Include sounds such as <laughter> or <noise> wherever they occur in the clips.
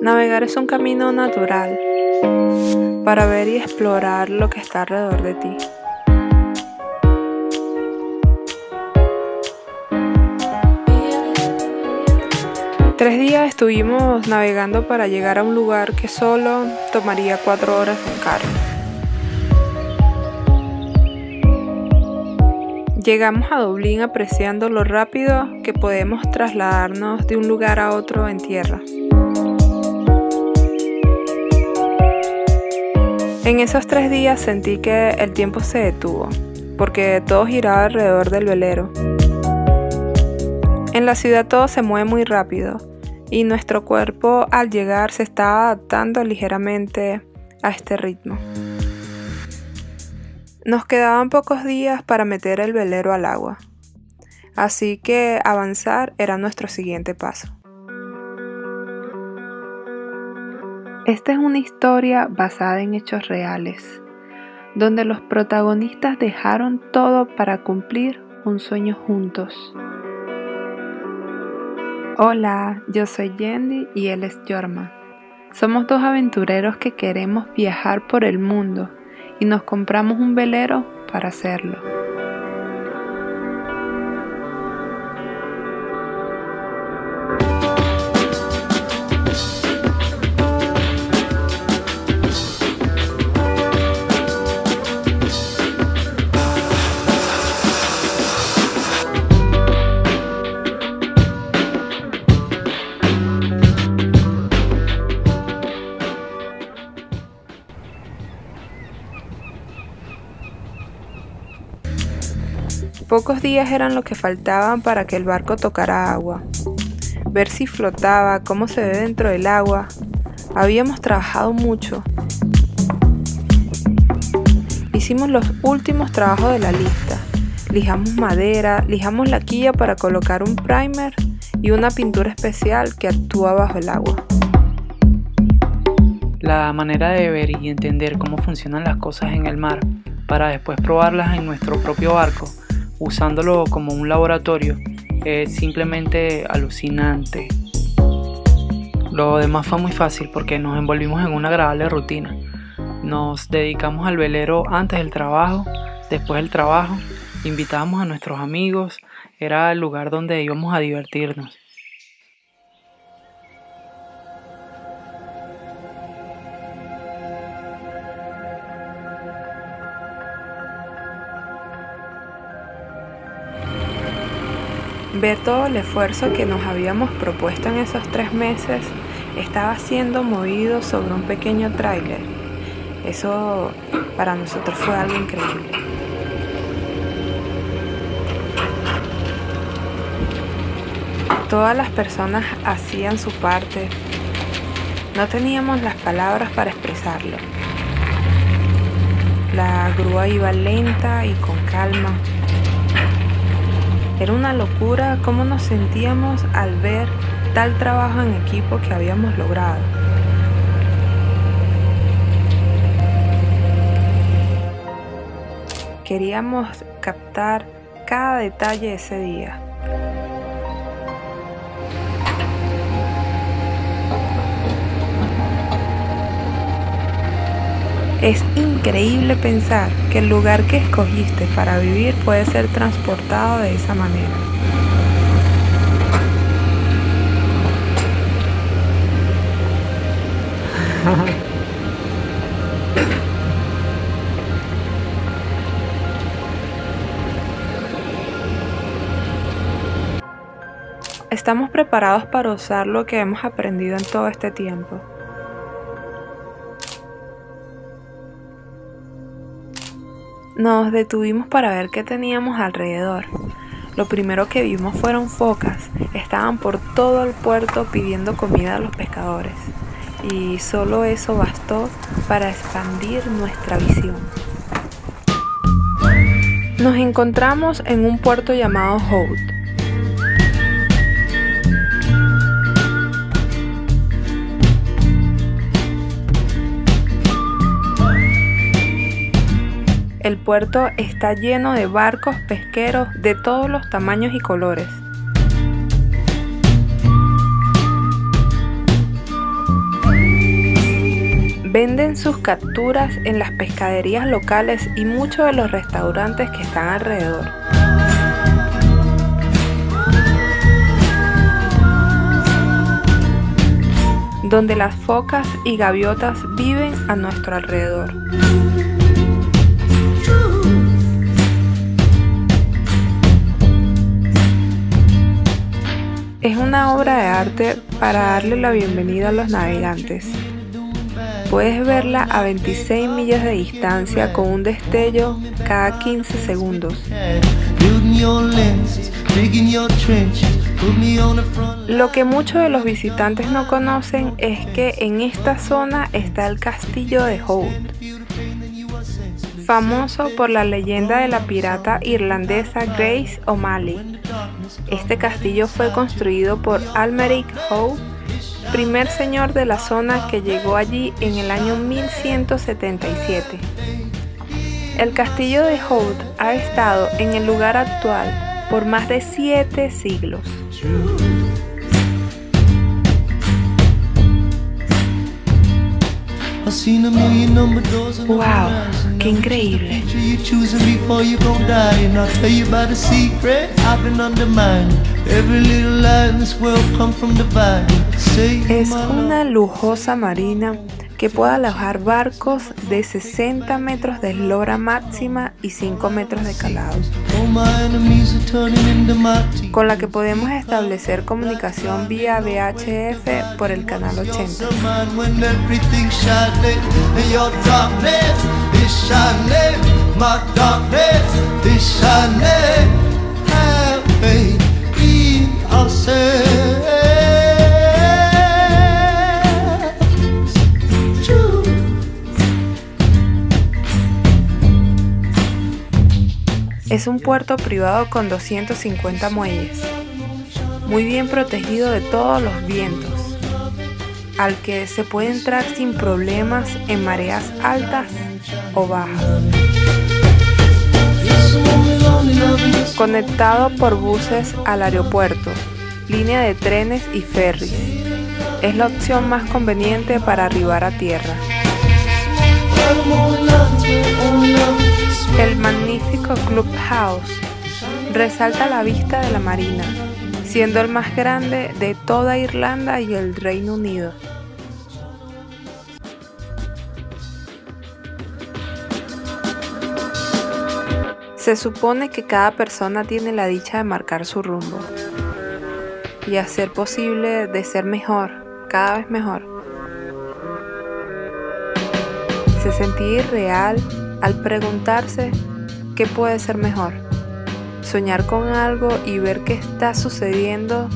Navegar es un camino natural para ver y explorar lo que está alrededor de ti. Tres días estuvimos navegando para llegar a un lugar que solo tomaría cuatro horas en carro. Llegamos a Dublín apreciando lo rápido que podemos trasladarnos de un lugar a otro en tierra. En esos tres días sentí que el tiempo se detuvo, porque todo giraba alrededor del velero. En la ciudad todo se mueve muy rápido y nuestro cuerpo al llegar se está adaptando ligeramente a este ritmo. Nos quedaban pocos días para meter el velero al agua, así que avanzar era nuestro siguiente paso. Esta es una historia basada en hechos reales, donde los protagonistas dejaron todo para cumplir un sueño juntos. Hola, yo soy Yendi y él es Jorma. Somos dos aventureros que queremos viajar por el mundo y nos compramos un velero para hacerlo. Pocos días eran lo que faltaban para que el barco tocara agua. Ver si flotaba, cómo se ve dentro del agua. Habíamos trabajado mucho. Hicimos los últimos trabajos de la lista. Lijamos madera, lijamos la quilla para colocar un primer y una pintura especial que actúa bajo el agua. La manera de ver y entender cómo funcionan las cosas en el mar para después probarlas en nuestro propio barco usándolo como un laboratorio es simplemente alucinante. Lo demás fue muy fácil porque nos envolvimos en una agradable rutina. Nos dedicamos al velero antes del trabajo, después del trabajo, invitábamos a nuestros amigos, era el lugar donde íbamos a divertirnos. Ver todo el esfuerzo que nos habíamos propuesto en esos tres meses estaba siendo movido sobre un pequeño tráiler. Eso para nosotros fue algo increíble. Todas las personas hacían su parte. No teníamos las palabras para expresarlo. La grúa iba lenta y con calma. Era una locura cómo nos sentíamos al ver tal trabajo en equipo que habíamos logrado. Queríamos captar cada detalle de ese día. Es increíble pensar que el lugar que escogiste para vivir puede ser transportado de esa manera. Estamos preparados para usar lo que hemos aprendido en todo este tiempo. Nos detuvimos para ver qué teníamos alrededor. Lo primero que vimos fueron focas. Estaban por todo el puerto pidiendo comida a los pescadores. Y solo eso bastó para expandir nuestra visión. Nos encontramos en un puerto llamado Holt El puerto está lleno de barcos pesqueros de todos los tamaños y colores. Venden sus capturas en las pescaderías locales y muchos de los restaurantes que están alrededor. donde las focas y gaviotas viven a nuestro alrededor. Una obra de arte para darle la bienvenida a los navegantes. Puedes verla a 26 millas de distancia con un destello cada 15 segundos. Lo que muchos de los visitantes no conocen es que en esta zona está el castillo de Holt, famoso por la leyenda de la pirata irlandesa Grace O'Malley. Este castillo fue construido por Almeric Howe, primer señor de la zona que llegó allí en el año 1177. El castillo de Holt ha estado en el lugar actual por más de siete siglos. ¡Wow! ¡Qué increíble! Es una lujosa marina que puede alojar barcos de 60 metros de eslora máxima y 5 metros de calado, con la que podemos establecer comunicación vía VHF por el canal 80. Es un puerto privado con 250 muelles, muy bien protegido de todos los vientos, al que se puede entrar sin problemas en mareas altas o bajas. Conectado por buses al aeropuerto, línea de trenes y ferries. Es la opción más conveniente para arribar a tierra. El magnífico Clubhouse resalta la vista de la marina, siendo el más grande de toda Irlanda y el Reino Unido. Se supone que cada persona tiene la dicha de marcar su rumbo y hacer posible de ser mejor, cada vez mejor. Se sentía irreal al preguntarse qué puede ser mejor. Soñar con algo y ver qué está sucediendo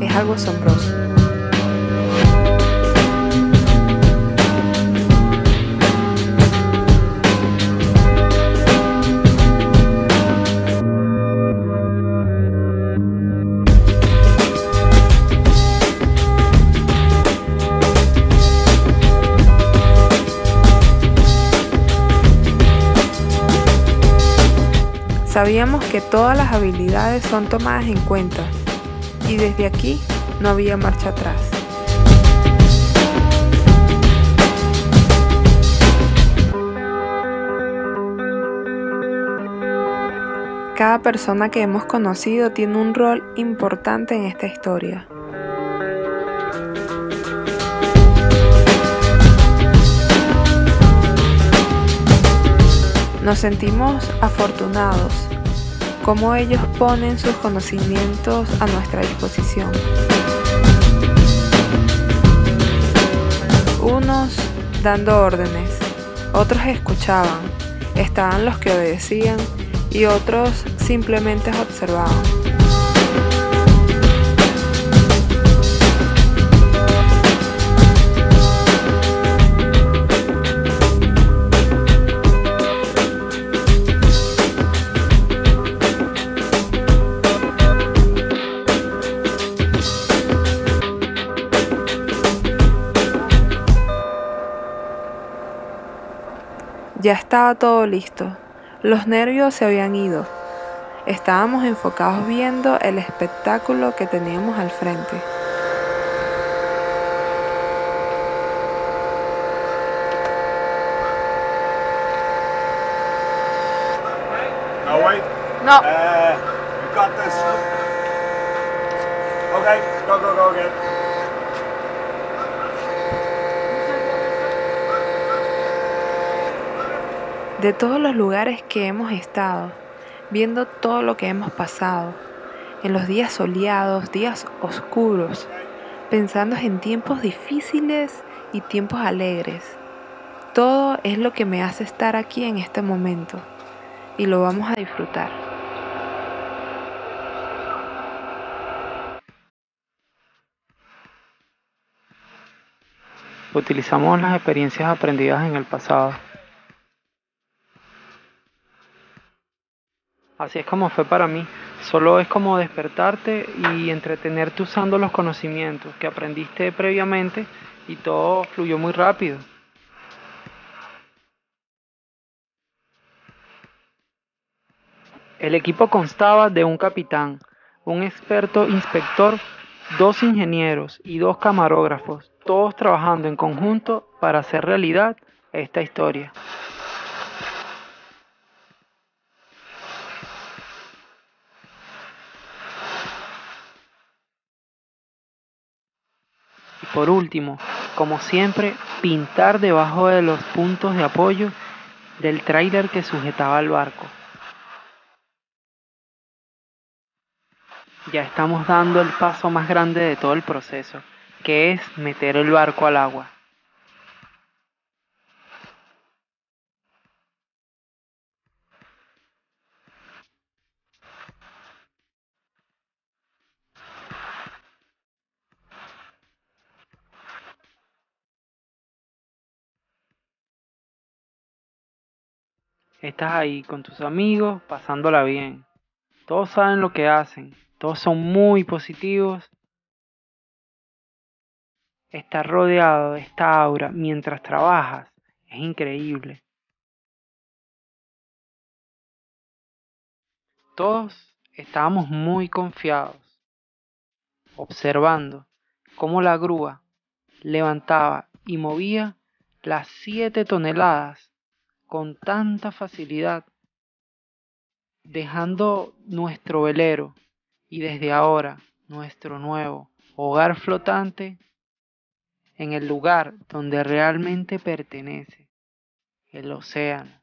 es algo asombroso. Sabíamos que todas las habilidades son tomadas en cuenta y desde aquí no había marcha atrás. Cada persona que hemos conocido tiene un rol importante en esta historia. Nos sentimos afortunados como ellos ponen sus conocimientos a nuestra disposición. Unos dando órdenes, otros escuchaban, estaban los que obedecían y otros simplemente observaban. Ya estaba todo listo. Los nervios se habían ido. Estábamos enfocados viendo el espectáculo que teníamos al frente. No, wait. No. Uh, you got this. Okay, go, go, go again. De todos los lugares que hemos estado, viendo todo lo que hemos pasado, en los días soleados, días oscuros, pensando en tiempos difíciles y tiempos alegres. Todo es lo que me hace estar aquí en este momento y lo vamos a disfrutar. Utilizamos las experiencias aprendidas en el pasado. Así es como fue para mí. Solo es como despertarte y entretenerte usando los conocimientos que aprendiste previamente y todo fluyó muy rápido. El equipo constaba de un capitán, un experto inspector, dos ingenieros y dos camarógrafos, todos trabajando en conjunto para hacer realidad esta historia. Por último, como siempre, pintar debajo de los puntos de apoyo del tráiler que sujetaba el barco. Ya estamos dando el paso más grande de todo el proceso, que es meter el barco al agua. Estás ahí con tus amigos, pasándola bien. Todos saben lo que hacen, todos son muy positivos. Estar rodeado de esta aura mientras trabajas es increíble. Todos estábamos muy confiados, observando cómo la grúa levantaba y movía las siete toneladas con tanta facilidad, dejando nuestro velero y desde ahora nuestro nuevo hogar flotante en el lugar donde realmente pertenece, el océano.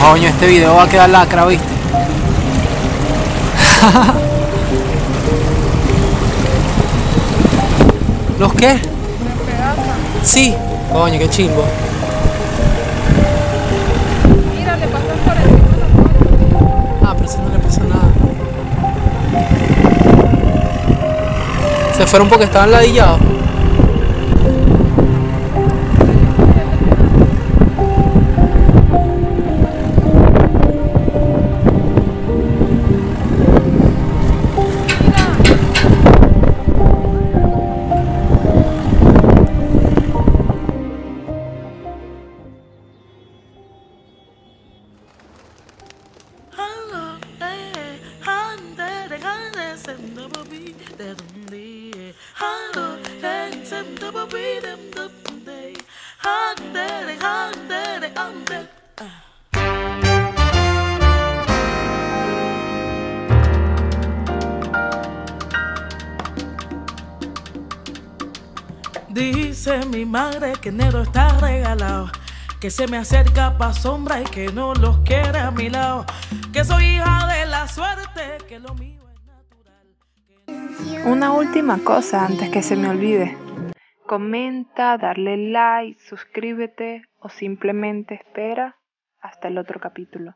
Coño, este video va a quedar lacra, ¿viste? <laughs> ¿Los qué? Sí. Coño, qué chimbo. Mira, le pasan por encima Ah, pero si no le pasa nada. Se fueron porque estaban ladillados. Dice mi madre que enero está regalado, que se me acerca pa' sombra y que no los quiere a mi lado, que soy hija de la suerte, que lo mío es natural. Una última cosa antes que se me olvide. Comenta, darle like, suscríbete o simplemente espera hasta el otro capítulo.